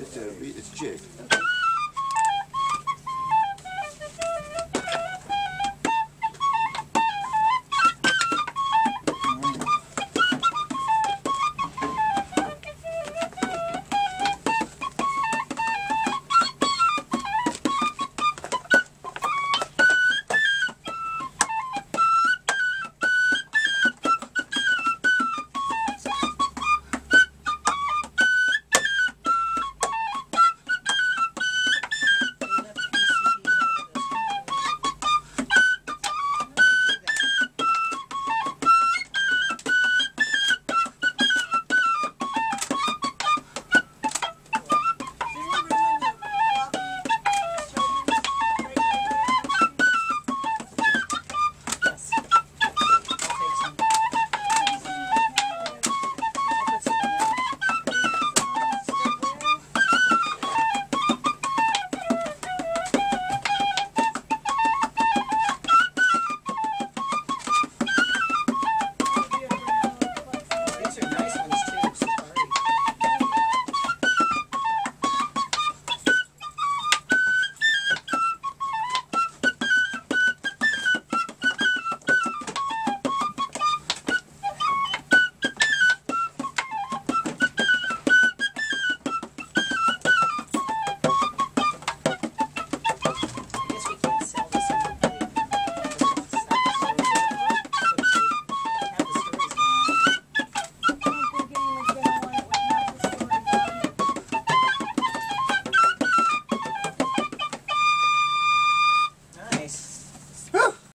It's a, it's jig.